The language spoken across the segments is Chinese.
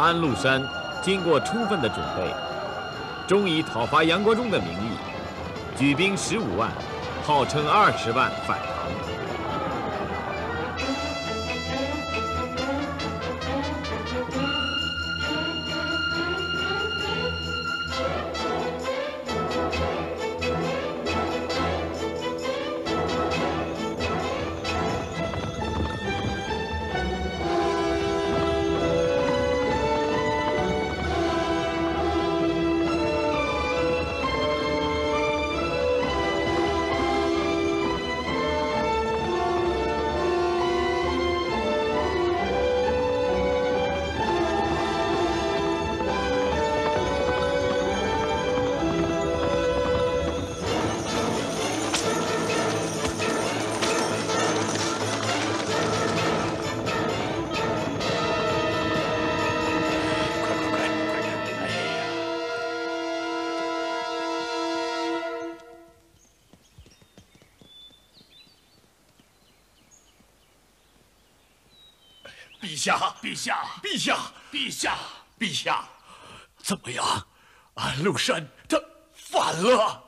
安禄山经过充分的准备，终以讨伐杨国忠的名义，举兵十五万，号称二十万反唐。陛下，陛下，陛下，陛下，陛下，怎么样？安禄山他反了。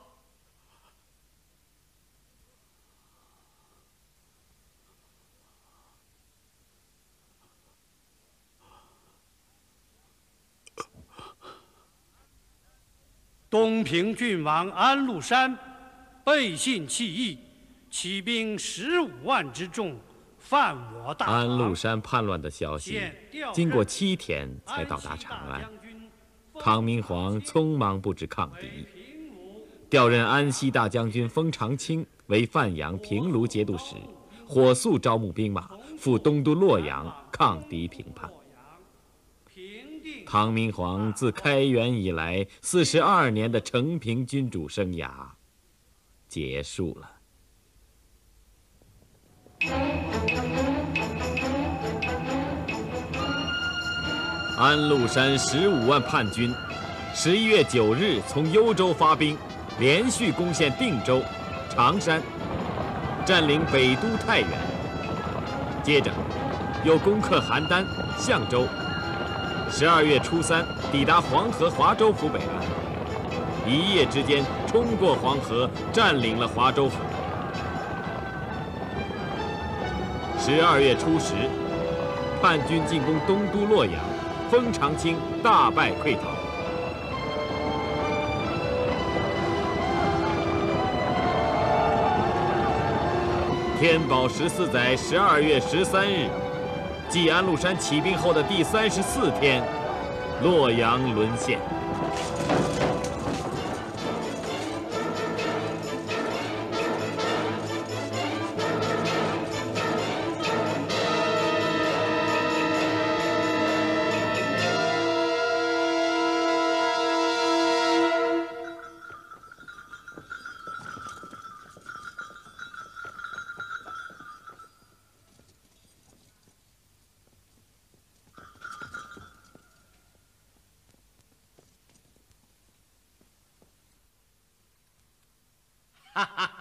东平郡王安禄山背信弃义，起兵十五万之众。犯我大安禄山叛乱的消息，经过七天才到达长安。唐明皇匆忙布置抗敌，调任安西大将军封长清为范阳平卢节度使，火速招募兵马，赴东都洛阳抗敌平叛。唐明皇自开元以来四十二年的承平君主生涯结束了。安禄山十五万叛军，十一月九日从幽州发兵，连续攻陷定州、常山，占领北都太原。接着，又攻克邯郸、象州。十二月初三，抵达黄河华州府北岸，一夜之间冲过黄河，占领了华州府。十二月初十，叛军进攻东都洛阳。封长清大败溃逃。天宝十四载十二月十三日，继安禄山起兵后的第三十四天，洛阳沦陷。ha ha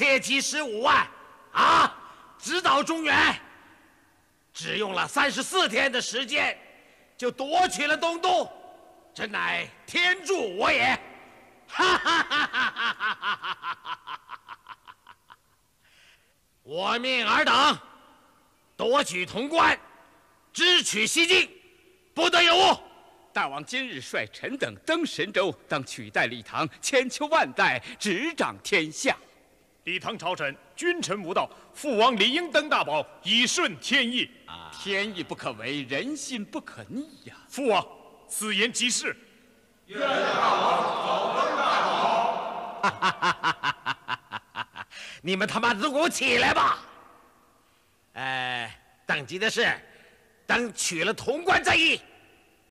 等铁骑十五万，啊，直捣中原，只用了三十四天的时间，就夺取了东都，真乃天助我也！哈哈哈哈哈哈！我命尔等夺取潼关，直取西京，不得有误。大王今日率臣等登神州，当取代李唐，千秋万代，执掌天下。李唐朝臣君臣无道，父王理应登大宝，以顺天意。天意不可违，人心不可逆呀！父王，此言极是。愿大王早登大宝。你们他妈都给我起来吧！哎，等级的事，等取了潼关再议。